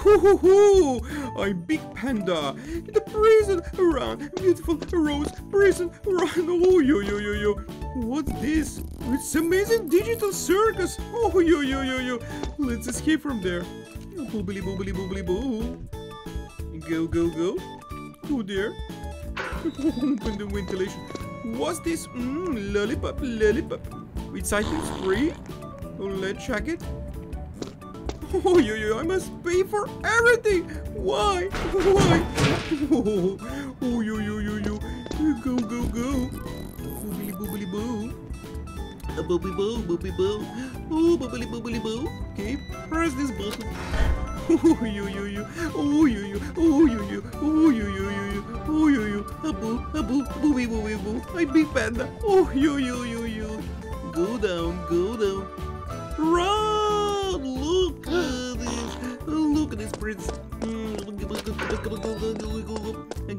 Hoo hoo hoo! I'm Big Panda. The prison run, beautiful rose prison run. Oh yo yo yo yo. What's this? It's amazing digital circus. Oh yo yo yo yo. Let's escape from there. Boobly boobly boobly boo. Go go go. Go there. Open the ventilation. What's this? Mmm, lollipop, lollipop. It's items free. Oh, let's check it. Oh, yo, yo, I must pay for everything. Why? Why? Oh, oh yo, yo, yo, yo. Go, go, go. Boobly, boobly, boo. A boobly, boo, boobly, boo. Oh, boobly, boobly, boo. Okay, press this button. Oh, yo, yo, yo. Oh, yo, yo. Oh, yo, yo. Oh, yo, yo, yo, yo. Oh, yo, yo. A boo, a boo, booby, booby, boo. I'm Big Panda. Oh, yo, yo, yo, yo. Go down, go down. Run! Look at this. Look at this, Prince.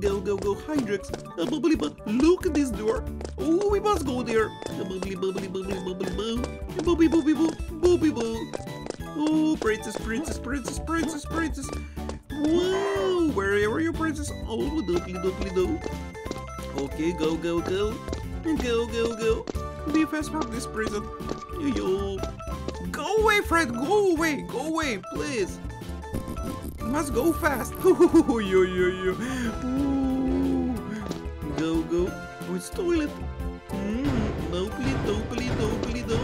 Go, go, go, Hydrex. Uh, Butt. Look at this door. Oh, we must go there. Bubbly, bubbly, bubbly, bubbly, boo. Booby, booby, boo. Booby, boo. Oh, princess, princess, princess, princess, princess. Whoa, where are you, princess? Oh, dooply, dooply, doo. Okay, go, go, go. Go, go, go. Be fast for this prison. Yo. Away, Fred. Go away. Go away, please. Must go fast. yo, yo, yo. Go, go. Oh, it's toilet. Mm, dooply, dooply, dooply, do.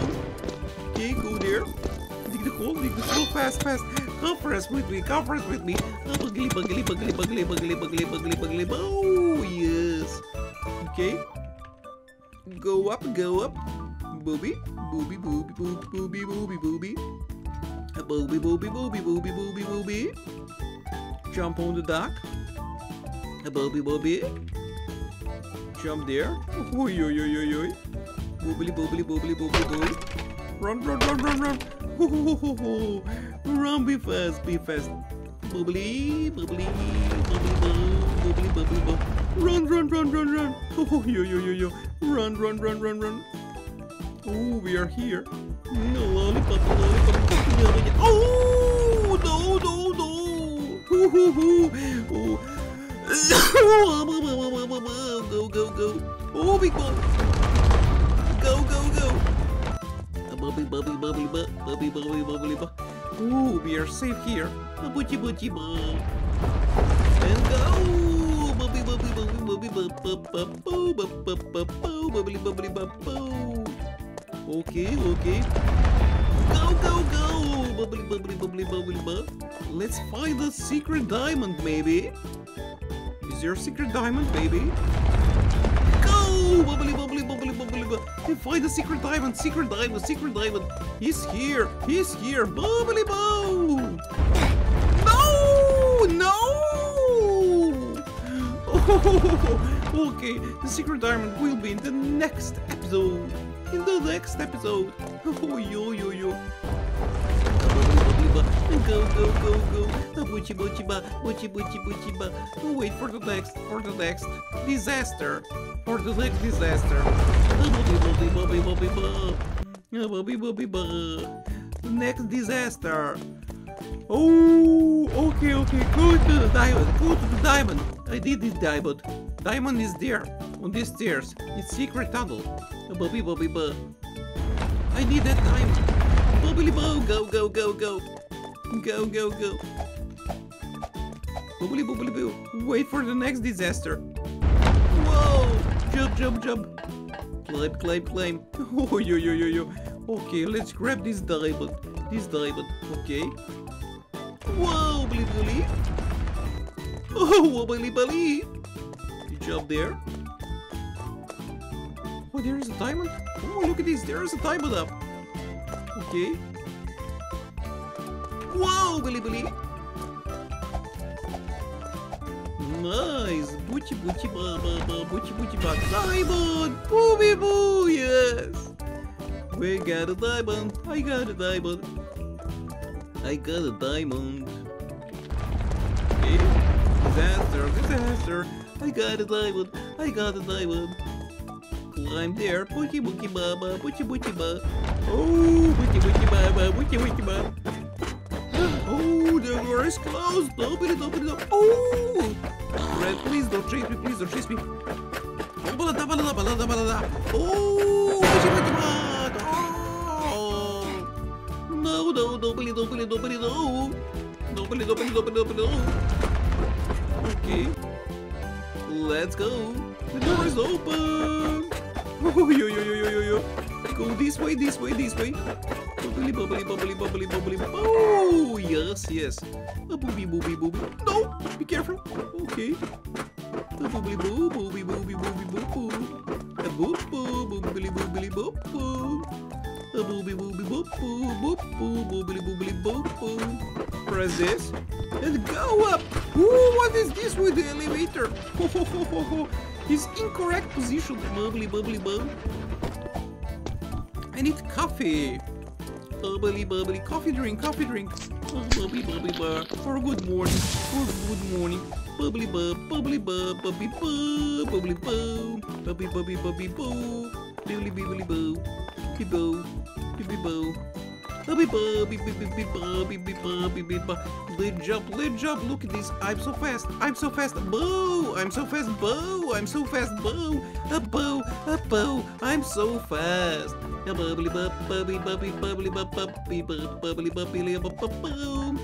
Okay, go there. Dig the hole, dig the hole fast, fast. Conference with me, conference with me. Ah, Bugly, bugly, bugly, bugly, bugly, bugly, bugly, bugly. Oh, yes. Okay. Go up, go up. Booby, booby, booby, booby, booby, booby, booby. A booby, booby, booby, booby, booby, booby. Jump on the dock. A booby, booby. Jump there. Oi, oi, oi, oi, oi. Boobly, boobly, boobly, boobly, boo. Run, run, run, run, run. Ho, ho, ho, ho, ho. Run, be fast, be fast. Boobly, boobly, boobly, boo, boobly, boobly, boo. Run, run, run, run, run. Oh, yo, yo, yo, yo. Run, run, run, run, run. Oh, we are here. Lollipop, lollipop. Oh, no, no, no. Hoo, hoo, hoo. Oh. go, go, go. Oh, big. Go, go, go. Bubby, bubby, bubby, bu- bubby, bubby, bubbly, Ooh, we are safe here. A butchy, butchy. And go. Bubby, bubby, bubby, bubby, bu- bu- bu- boo, bu- bu- bu- boo, bubbly, bubbly, bu- boo. Okay, okay. Go, go, go! Bubbly, bubbly, bubbly, bubbly, bu. Let's find the secret diamond, maybe. Is there a secret diamond, baby? Go! Bubbly, bubbly, bubbly, bubbly, bu. We find the secret diamond, secret diamond, secret diamond. He's here, he's here. Bubbly, boo! No! No! Oh, okay, the secret diamond will be in the next episode. In the next episode. Oh, yo, yo, yo. Go, go, go, go. Boochie, boochie, ba, boochie, boochie, boochie, ba. Oh, wait for the next, for the next disaster. For the next disaster. Bobby, bobby, bobby, bobby, ba. Bobby, bobby, ba. Next disaster. Oh, okay, okay. Go to the diamond. Go to the diamond. I did this diamond. Diamond is there on these stairs. It's secret tunnel. Bobby, bobby, ba. I need that diamond. Bobbly bo, go, go, go, go. Go, go, go. Bobbly, bobbly boo. Wait for the next disaster. Whoa! Jump, jump, jump. Climb, climb, climb. Oh, yo, yo, yo, yo. Okay, let's grab this diamond. This diamond. Okay. Whoa, bully, bully. Oh, wobbly, bully. You jump there. Oh, there is a diamond. Oh, look at this. There is a diamond up. Okay. Whoa, Billy Billy. Nice. Boochie boochie ba ba ba boochie boochie ba. Diamond. Booby boo. Yes. We got a diamond. I got a diamond. I got a diamond. Okay. Disaster. Disaster. I got a diamond. I got a diamond. Climb there. Boochie boochie ba ba. Boochie boochie ba. Oh, boochie boochie ba ba. Boochie boochie ba. Oh, the door is closed. Open it, open it up. Oh! Red, please don't chase me, please don't chase me. Oh, balada, balada, balada, balada. Oh! Oh! No, please, no, please, no, please, no, please, no. Okay. Let's go. The door is open. Oh, yo, yo, yo, yo, yo, yo. Go this way, this way, this way. Bubbly, bubbly, bubbly, bubbly, bubbly. Oh, yes, yes. A booby, booby, booby. No, be careful. Okay. A boobly boo, booby, booby, booby, boo, boo. A boop, boo, boobly, boobly, boop, boo. A booby, booby, boop, boo, boop, boo, boobly, boobly, boop, boo. Press this and go up. Ooh, what is this with the elevator? Ho, ho, ho, ho, ho. His incorrect position. Bubbly, bubbly, bub. I need coffee. Bubbly, bubbly, coffee drink, coffee drink. Bubbly, bubbly, bub. For good morning, for good morning. Bubbly, bub, bubbly, bub, bubbly, bub, bubbly, bub, bubbly, bubbly, bubbly, boo, bibbly, bibbly, boo, bee boo, bee boo. Bubby bubby bubby bubby bubby bubby Lid jump, lid jump, look at this. I'm so fast, I'm so fast, boo! I'm so fast, boo! I'm so fast, boo! A boo, a boo, I'm so fast. A bubbly bub, bubby bubby bubbly bub bubby bub bubbly bubbly bub boo.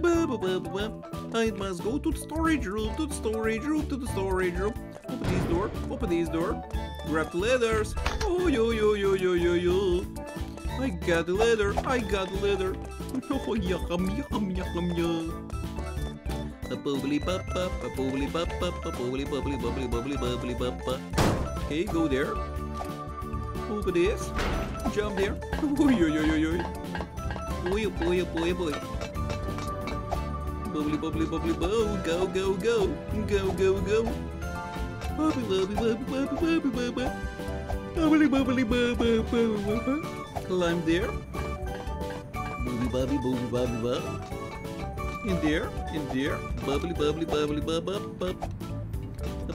Bub. I must go to the storage room, to the storage room, to the storage room. Open this door, open this door. Grab the letters. Oh yo yo yo yo yo yo. I got the letter, I got the letter. Oh, yum, yum, yum, yum. A bubbly bub bub, a bubbly bub bub, a bubbly bubbly bubbly bubbly bubbly bub bub. Okay, go there. Open this. Jump there. Oh, yo, yo, yo, yo. Boy, oh, boy, oh, boy, oh, boy. Bubbly, bubbly, bubbly, boo. Go, go, go. Go, go, go. Climb there. Booby, bubby, booby, bubby, bub. In there, in there. Bubbly, bubbly, bubbly, bub, bub,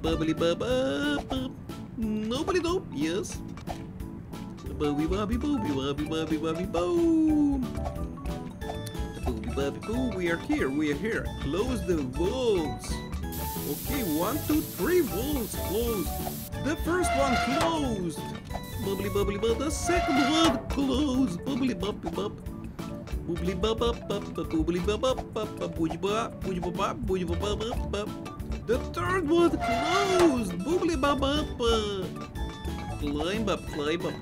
bubbly, bub, bub. Nobody dope. Yes. Booby, bubby, booby, bubby, bubby, bubby, boom. Booby, bubby, boo. We are here. We are here. Close the walls. Okay, one, two, three walls closed. The first one closed. Bubbly, bubbly, bub. The second one closed. Bubbly, bubbly, bub. Boobly bub bub bub bub boobly bub bub bub bub boogy bub boogy bub bub boogy bub bub bub. The third one closed. Boobly bub bub. Climb up, climb up.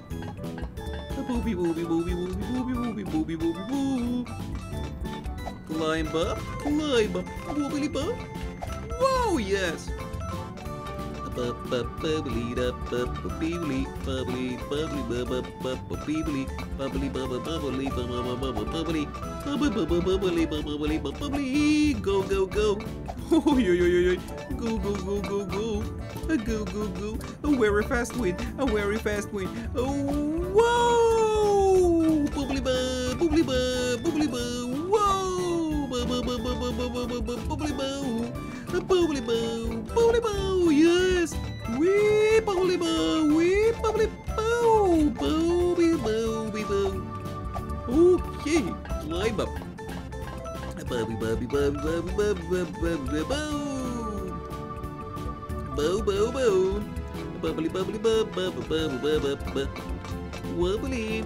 Booby booby booby booby booby booby booby booby boo. Climb up, climb up. Boobly bub. Whoa, yes. Bubbly bubbly bubbly bubbly bubbly bubbly bubbly bubbly bubbly bubbly go go go oh yo yo yo yo go go go go go go go go a very fast wind a very fast wind. Oh whoa! Bubbly bub bubbly bub bubbly bub whoa! bub bub bub bub bub bub bub bubbly bub a bubbly boo, bubbly boo, yes. Wee bubbly boo, wee bubbly boo, booby booby boo. Okay, climb up. Bubby bubby bubby bubby bubby bubby boo. Boo boo boo. Bubbly bubbly bub bub bub bub bub bub. Wobbly.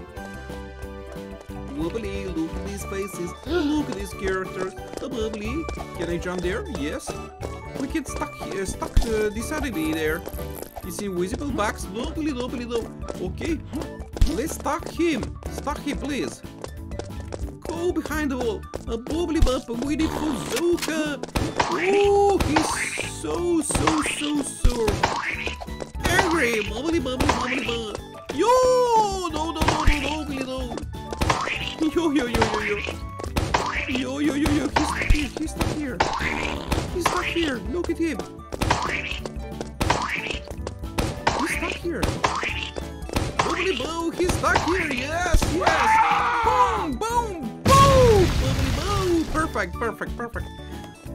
Wobbly, look at these faces, look at these characters. A bubbly. Can I jump there? Yes. We can stuck here, stuck uh, decidedly there. See invisible box? Bubbly, bubbly, bubbly. Okay. Let's stuck him. Stuck him, please. Go behind the wall. A bubbly bump waiting for Zoka. Oh, he's so, so, so, so angry. Bubbly, bubbly, bubbly, bubbly. Yo! Yo, yo, yo, yo, yo. Yo, yo, yo, yo. He's stuck here. He's stuck here. He's stuck here. Look at him. He's stuck here. Boobly boo. He's stuck here. Yes, yes. Boom, boom, boom. Boobly boo. Perfect, perfect, perfect.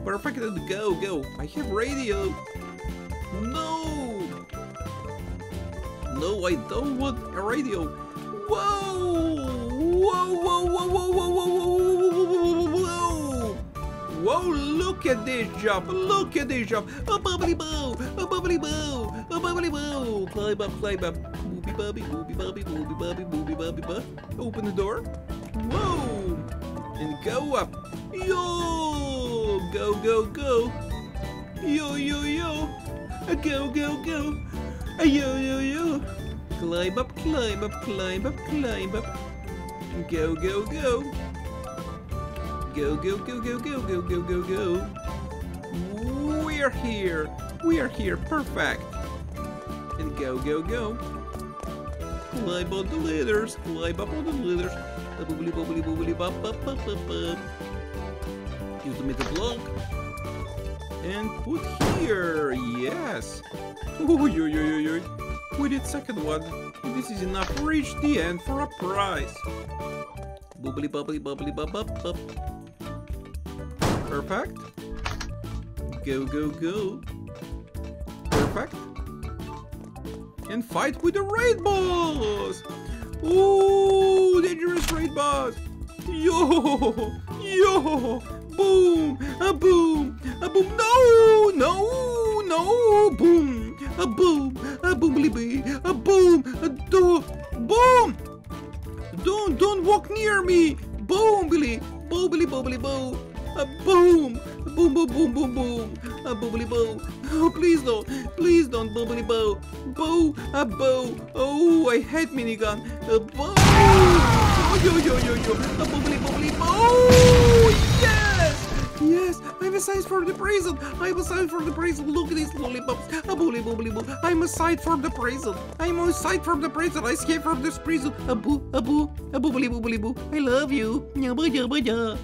Perfect. Go, go. I have radio. No. No, I don't want a radio. Whoa! Whoa, whoa, whoa, whoa, whoa, whoa, whoa, whoa, whoa, whoa, whoa, Whoa, look at this jump. Look at this jump. A bubbly bow. A bubbly bow. A bubbly bow. Climb up, climb up. Booby bubby, booby bubby, booby bubby, booby bubby bub. Open the door. Whoa. And go up. Yo. Go, go, go. Yo, yo, yo. Go, go, go. Yo, yo, yo. Climb up, climb up, climb up, climb up. Go, go, go. Go, go, go, go, go, go, go, go, go. We're here. We are here. Perfect. And go, go, go. Climb on the ladders. Climb up on the ladders. Boobly boobly boobly bop bop bop bop bop. Use the middle block. And put here. Yes. Oh, yo, yo, yo, yo. Did second one. This is enough. Reach the end for a prize. Boobly bubbly bubbly bop bop bop. Perfect. Go, go, go. Perfect. And fight with the raid boss! Ooh, dangerous raid boss! Yo! Yo! Boom! A boom! A boom! No! No! No! Boom! A boom! A boomly bee! A boom! A do! Boom! Don't don't walk near me! Boom, Billy! Boobly boobly boo! A boom! Boom boom boom boom boom! A boobly boo! Oh please don't! Please don't boobly boo! Boo! A boo! Oh I hate minigun! A boo! Oh yo yo yo yo! A boobly boobly boo! Yes! I'm assigned for the prison! I'm assigned for the prison! Look at these lollipops! A boobly boobly boo! I'm assigned for the prison! I'm assigned from the prison! I escaped from this prison! A boo! A boo! A boobly boobly boo! I love you! Yabba yabba yabba!